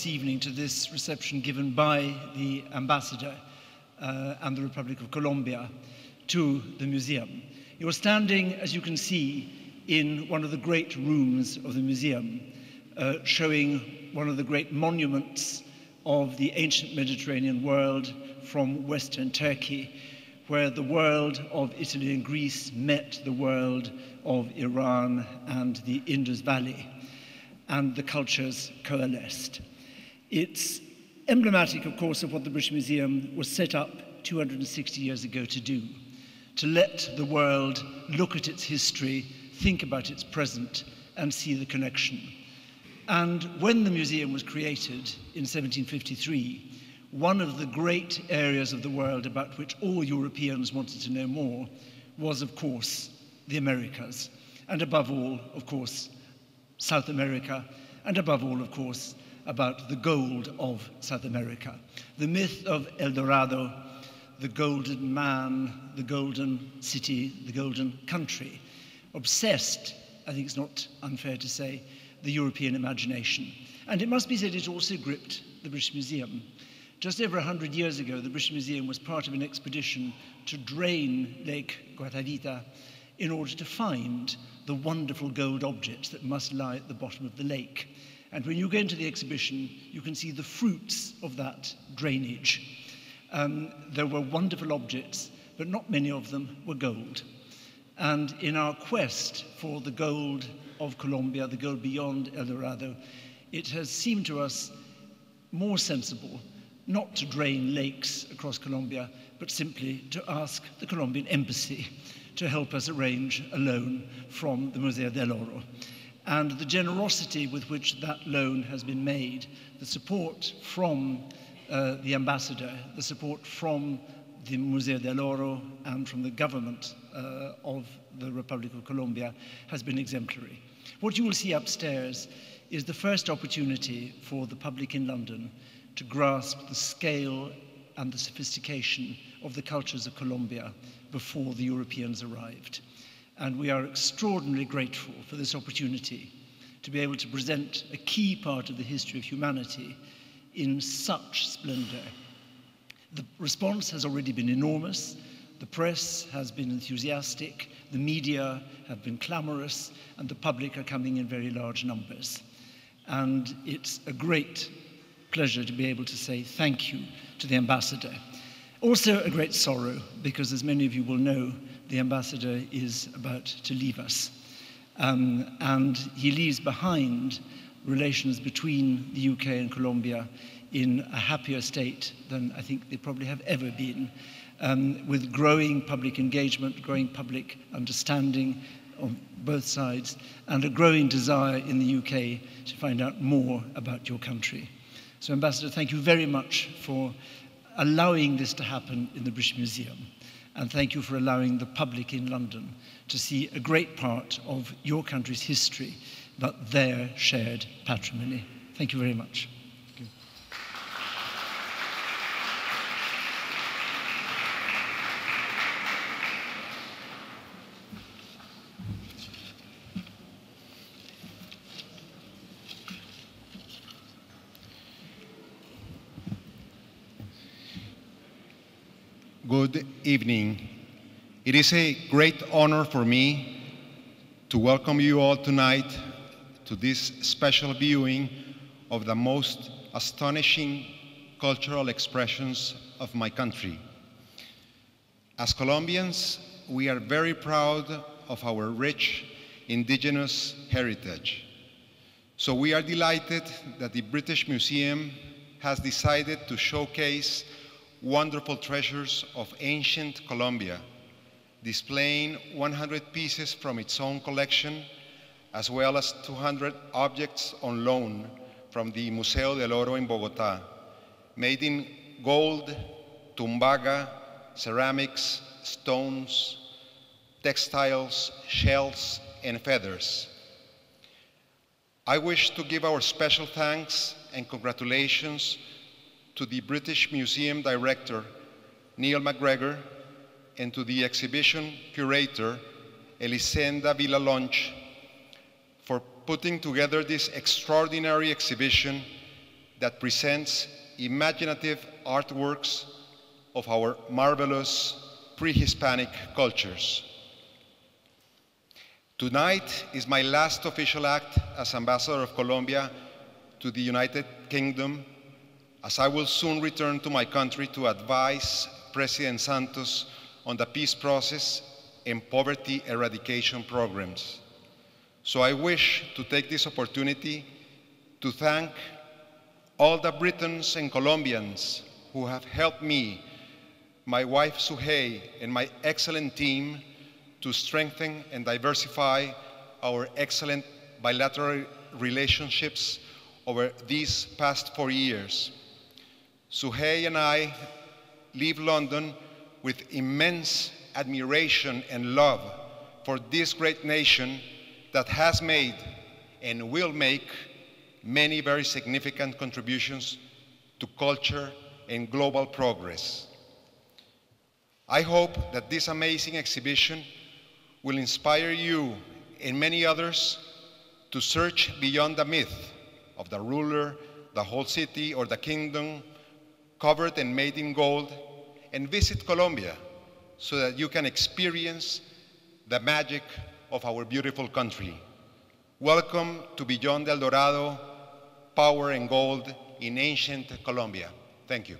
this evening to this reception given by the ambassador uh, and the Republic of Colombia to the museum. You're standing, as you can see, in one of the great rooms of the museum, uh, showing one of the great monuments of the ancient Mediterranean world from Western Turkey, where the world of Italy and Greece met the world of Iran and the Indus Valley and the cultures coalesced. It's emblematic, of course, of what the British Museum was set up 260 years ago to do to let the world look at its history, think about its present, and see the connection. And when the museum was created in 1753, one of the great areas of the world about which all Europeans wanted to know more was, of course, the Americas. And above all, of course, South America, and above all, of course, about the gold of South America. The myth of El Dorado, the golden man, the golden city, the golden country, obsessed, I think it's not unfair to say, the European imagination. And it must be said it also gripped the British Museum. Just over 100 years ago, the British Museum was part of an expedition to drain Lake Guatavita in order to find the wonderful gold objects that must lie at the bottom of the lake. And when you go into the exhibition, you can see the fruits of that drainage. Um, there were wonderful objects, but not many of them were gold. And in our quest for the gold of Colombia, the gold beyond El Dorado, it has seemed to us more sensible not to drain lakes across Colombia, but simply to ask the Colombian embassy to help us arrange a loan from the Museo del Oro. And the generosity with which that loan has been made, the support from uh, the ambassador, the support from the Museo del Oro and from the government uh, of the Republic of Colombia has been exemplary. What you will see upstairs is the first opportunity for the public in London to grasp the scale and the sophistication of the cultures of Colombia before the Europeans arrived. And we are extraordinarily grateful for this opportunity to be able to present a key part of the history of humanity in such splendor. The response has already been enormous. The press has been enthusiastic, the media have been clamorous, and the public are coming in very large numbers. And it's a great pleasure to be able to say thank you to the ambassador. Also, a great sorrow, because as many of you will know, the ambassador is about to leave us. Um, and he leaves behind relations between the UK and Colombia in a happier state than I think they probably have ever been, um, with growing public engagement, growing public understanding on both sides, and a growing desire in the UK to find out more about your country. So, Ambassador, thank you very much for allowing this to happen in the British Museum. And thank you for allowing the public in London to see a great part of your country's history, but their shared patrimony. Thank you very much. Good evening. It is a great honor for me to welcome you all tonight to this special viewing of the most astonishing cultural expressions of my country. As Colombians, we are very proud of our rich indigenous heritage. So we are delighted that the British Museum has decided to showcase wonderful treasures of ancient Colombia, displaying 100 pieces from its own collection, as well as 200 objects on loan from the Museo del Oro in Bogotá, made in gold, tumbaga, ceramics, stones, textiles, shells, and feathers. I wish to give our special thanks and congratulations to the British Museum Director, Neil MacGregor, and to the exhibition curator, Elisenda Vila Llonch, for putting together this extraordinary exhibition that presents imaginative artworks of our marvelous pre-Hispanic cultures. Tonight is my last official act as Ambassador of Colombia to the United Kingdom, as I will soon return to my country to advise President Santos on the peace process and poverty eradication programs. So I wish to take this opportunity to thank all the Britons and Colombians who have helped me, my wife Suhey, and my excellent team to strengthen and diversify our excellent bilateral relationships over these past four years. Suhey and I leave London with immense admiration and love for this great nation that has made and will make many very significant contributions to culture and global progress. I hope that this amazing exhibition will inspire you and many others to search beyond the myth of the ruler, the whole city, or the kingdom covered and made in gold and visit Colombia so that you can experience the magic of our beautiful country. Welcome to Beyond El Dorado, Power and Gold in ancient Colombia. Thank you.